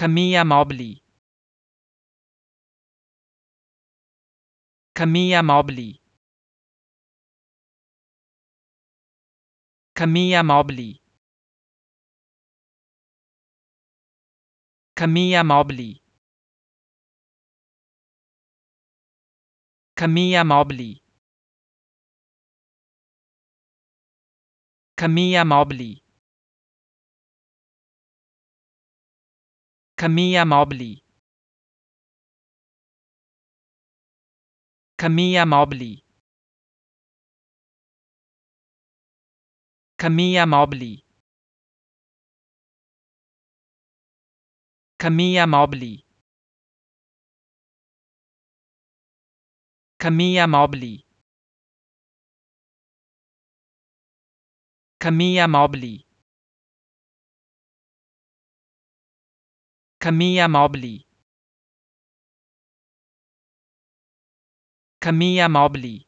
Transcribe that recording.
Camilla Mobley Camilla Mobley Camilla Mobley Camilla Mobley Camilla Mobley Camilla Mobley Caminha Mobley. Caminha Mobley. Caminha Mobley. Caminha Mobley. Caminha Mobley. Caminha Mobley. Camilla Mobley Camilla Mobley